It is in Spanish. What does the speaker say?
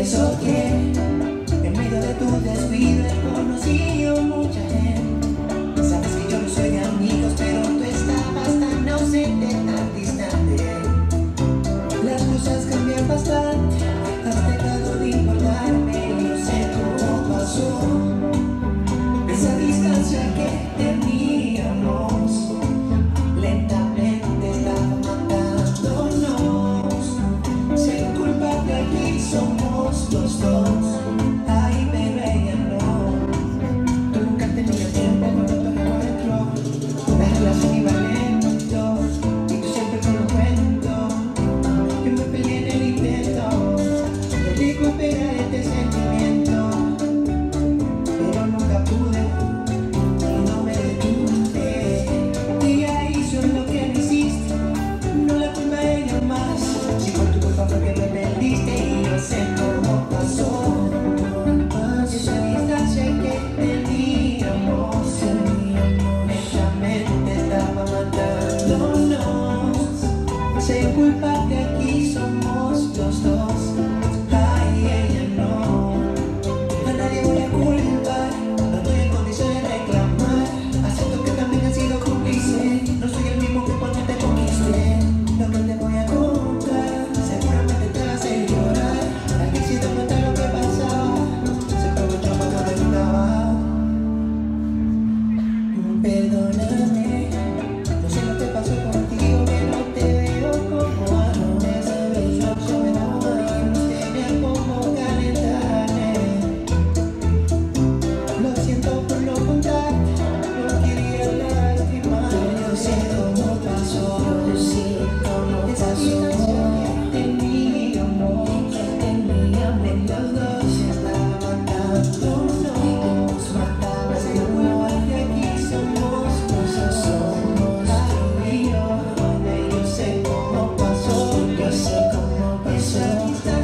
Eso que en medio de tu descuido he conocido mucha gente. Sabes que yo no soy de amigos, pero tú estabas tan ausente, tan distante. Las cosas cambian bastante, has dejado de importarme y no sé cómo pasó. Esa distancia que tenía. so